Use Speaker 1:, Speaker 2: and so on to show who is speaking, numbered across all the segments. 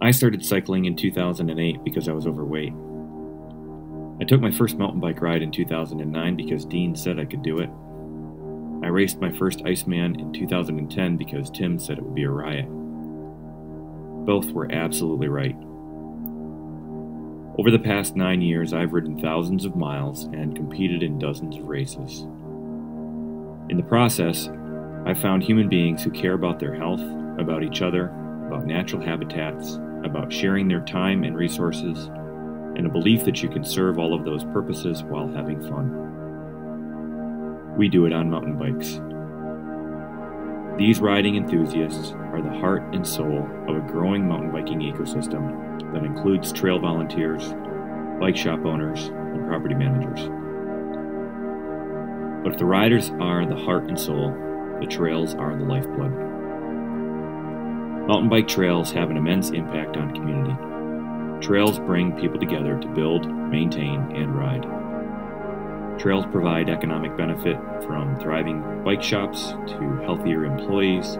Speaker 1: I started cycling in 2008 because I was overweight. I took my first mountain bike ride in 2009 because Dean said I could do it. I raced my first Iceman in 2010 because Tim said it would be a riot. Both were absolutely right. Over the past nine years, I've ridden thousands of miles and competed in dozens of races. In the process, I've found human beings who care about their health, about each other, about natural habitats, about sharing their time and resources, and a belief that you can serve all of those purposes while having fun. We do it on mountain bikes. These riding enthusiasts are the heart and soul of a growing mountain biking ecosystem that includes trail volunteers, bike shop owners, and property managers. But if the riders are the heart and soul, the trails are the lifeblood. Mountain bike trails have an immense impact on community. Trails bring people together to build, maintain, and ride. Trails provide economic benefit from thriving bike shops to healthier employees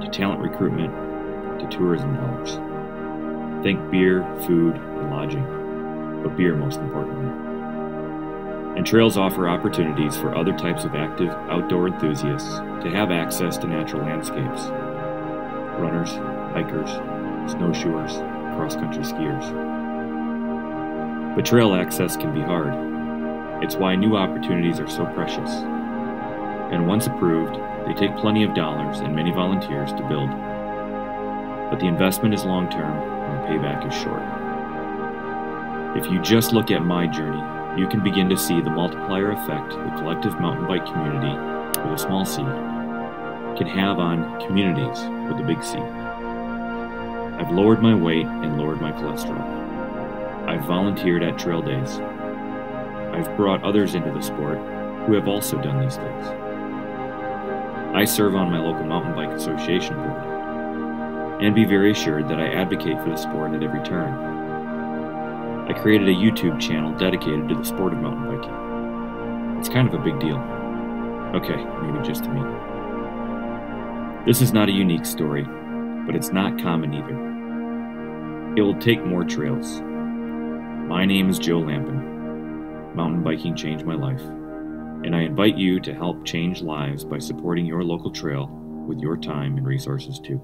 Speaker 1: to talent recruitment to tourism dollars. Think beer, food, and lodging, but beer most importantly. And trails offer opportunities for other types of active outdoor enthusiasts to have access to natural landscapes. Runners, hikers, snowshoers, cross country skiers. But trail access can be hard. It's why new opportunities are so precious. And once approved, they take plenty of dollars and many volunteers to build. But the investment is long term and the payback is short. If you just look at my journey, you can begin to see the multiplier effect the collective mountain bike community, with a small c, can have on communities with a big C. I've lowered my weight and lowered my cholesterol. I've volunteered at trail days. I've brought others into the sport who have also done these things. I serve on my local mountain bike association board, and be very assured that I advocate for the sport at every turn. I created a YouTube channel dedicated to the sport of mountain biking. It's kind of a big deal. Okay, maybe just to me. This is not a unique story, but it's not common either. It will take more trails. My name is Joe Lampen. Mountain biking changed my life, and I invite you to help change lives by supporting your local trail with your time and resources too.